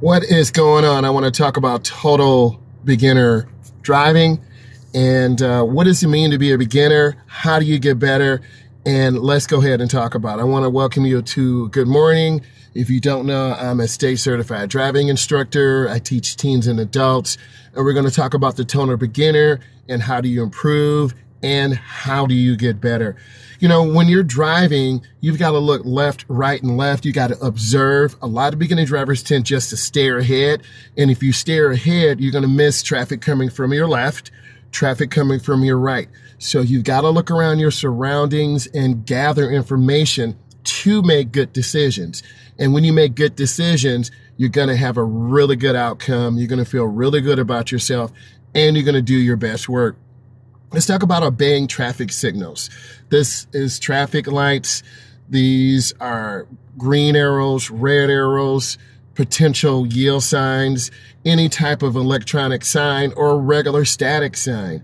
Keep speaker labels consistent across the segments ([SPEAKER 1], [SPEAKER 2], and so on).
[SPEAKER 1] What is going on? I want to talk about total beginner driving and uh, what does it mean to be a beginner? How do you get better? And let's go ahead and talk about it. I want to welcome you to Good Morning. If you don't know, I'm a state certified driving instructor. I teach teens and adults, and we're going to talk about the total beginner and how do you improve and how do you get better? You know, when you're driving, you've got to look left, right, and left. You got to observe. A lot of beginning drivers tend just to stare ahead. And if you stare ahead, you're going to miss traffic coming from your left, traffic coming from your right. So you've got to look around your surroundings and gather information to make good decisions. And when you make good decisions, you're going to have a really good outcome. You're going to feel really good about yourself and you're going to do your best work. Let's talk about obeying traffic signals. This is traffic lights. These are green arrows, red arrows, potential yield signs, any type of electronic sign or regular static sign.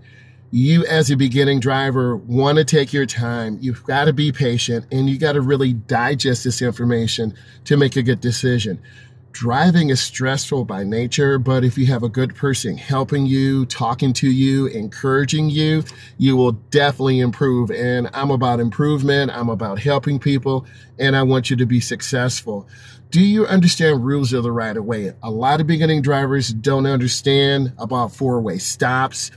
[SPEAKER 1] You as a beginning driver want to take your time. You've got to be patient and you got to really digest this information to make a good decision driving is stressful by nature, but if you have a good person helping you, talking to you, encouraging you, you will definitely improve. And I'm about improvement. I'm about helping people and I want you to be successful. Do you understand rules of the right of way? A lot of beginning drivers don't understand about four way stops.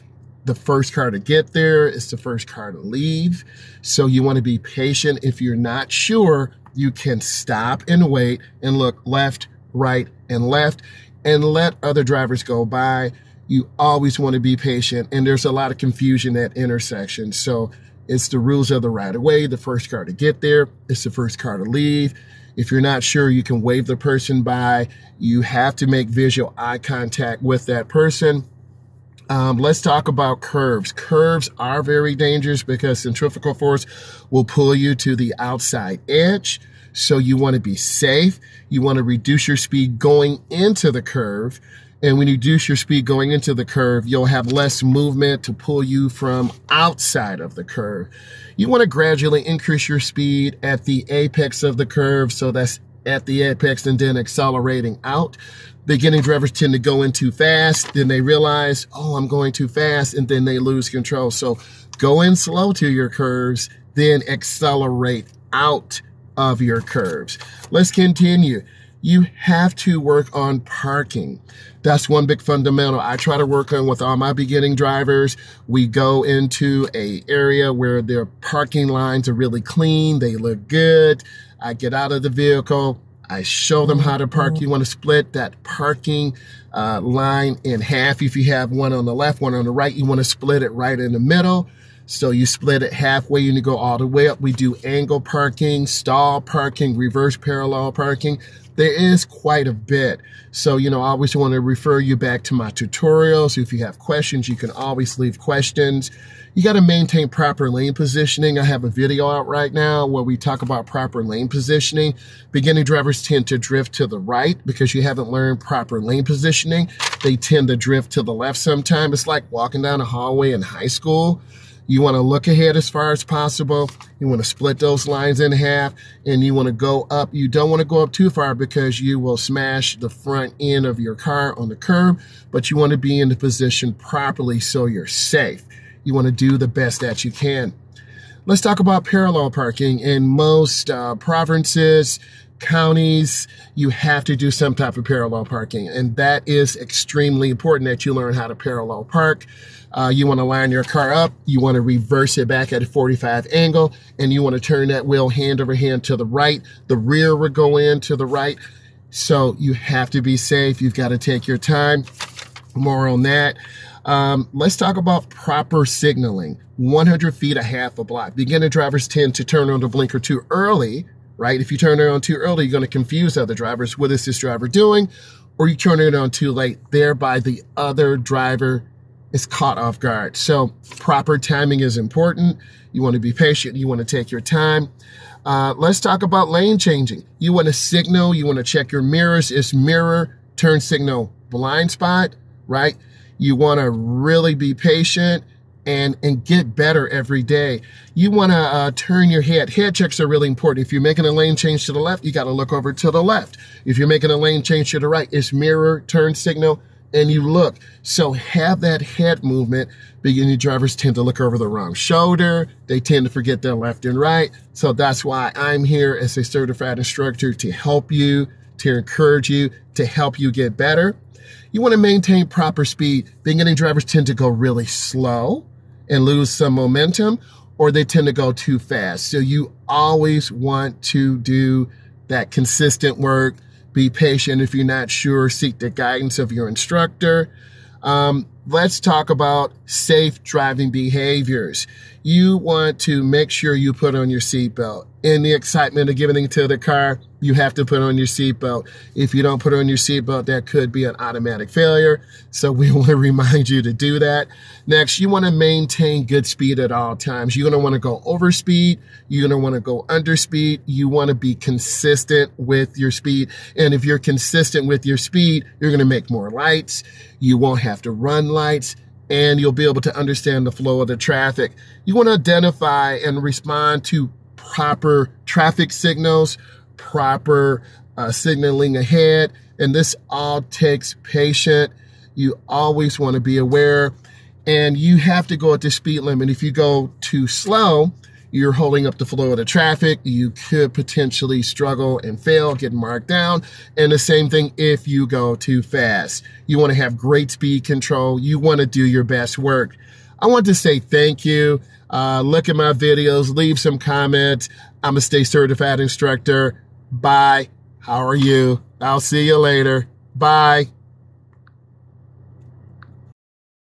[SPEAKER 1] The first car to get there is the first car to leave. So you want to be patient. If you're not sure, you can stop and wait and look left, right, and left and let other drivers go by. You always want to be patient, and there's a lot of confusion at intersections. So it's the rules of the right of way. The first car to get there, it's the first car to leave. If you're not sure, you can wave the person by. You have to make visual eye contact with that person. Um, let's talk about curves. Curves are very dangerous because centrifugal force will pull you to the outside edge. So you want to be safe. You want to reduce your speed going into the curve. And when you reduce your speed going into the curve, you'll have less movement to pull you from outside of the curve. You want to gradually increase your speed at the apex of the curve. So that's at the apex and then accelerating out. Beginning drivers tend to go in too fast. Then they realize, oh, I'm going too fast. And then they lose control. So go in slow to your curves, then accelerate out of your curves. Let's continue. You have to work on parking. That's one big fundamental I try to work on with all my beginning drivers. We go into a area where their parking lines are really clean. They look good. I get out of the vehicle. I show them how to park. You want to split that parking uh, line in half. If you have one on the left, one on the right, you want to split it right in the middle. So you split it halfway and you go all the way up. We do angle parking, stall parking, reverse parallel parking. There is quite a bit. So, you know, I always want to refer you back to my tutorials. If you have questions, you can always leave questions. You got to maintain proper lane positioning. I have a video out right now where we talk about proper lane positioning. Beginning drivers tend to drift to the right because you haven't learned proper lane positioning. They tend to drift to the left sometimes. It's like walking down a hallway in high school. You want to look ahead as far as possible. You want to split those lines in half and you want to go up. You don't want to go up too far because you will smash the front end of your car on the curb, but you want to be in the position properly so you're safe. You want to do the best that you can. Let's talk about parallel parking. In most uh, provinces, counties, you have to do some type of parallel parking. And that is extremely important that you learn how to parallel park. Uh, you want to line your car up. You want to reverse it back at a 45 angle and you want to turn that wheel hand over hand to the right. The rear will go in to the right. So you have to be safe. You've got to take your time. More on that. Um, let's talk about proper signaling. 100 feet a half a block. Beginner drivers tend to turn on the blinker too early, right? If you turn it on too early, you're going to confuse other drivers. What is this driver doing? Or you turn it on too late, thereby the other driver is caught off guard. So proper timing is important. You want to be patient. You want to take your time. Uh, let's talk about lane changing. You want to signal. You want to check your mirrors. Is mirror turn signal blind spot, right? You want to really be patient and and get better every day. You want to uh, turn your head. Head checks are really important. If you're making a lane change to the left, you got to look over to the left. If you're making a lane change to the right, it's mirror turn signal and you look. So have that head movement. Beginning drivers tend to look over the wrong shoulder. They tend to forget their left and right. So that's why I'm here as a certified instructor to help you, to encourage you, to help you get better. You want to maintain proper speed. Beginning drivers tend to go really slow and lose some momentum, or they tend to go too fast. So you always want to do that consistent work. Be patient. If you're not sure, seek the guidance of your instructor. Um, let's talk about safe driving behaviors. You want to make sure you put on your seatbelt. In the excitement of getting into the car, you have to put on your seatbelt. If you don't put on your seatbelt, that could be an automatic failure. So we want to remind you to do that. Next, you want to maintain good speed at all times. You're going to want to go over speed. You're going to want to go under speed. You want to be consistent with your speed. And if you're consistent with your speed, you're going to make more lights. You won't have to run lights and you'll be able to understand the flow of the traffic. You want to identify and respond to proper traffic signals, proper uh, signaling ahead, and this all takes patience. You always want to be aware, and you have to go at the speed limit. If you go too slow, you're holding up the flow of the traffic. You could potentially struggle and fail, get marked down. And the same thing if you go too fast. You want to have great speed control. You want to do your best work. I want to say thank you. Uh, look at my videos, leave some comments. I'm a state certified instructor. Bye. How are you? I'll see you later. Bye.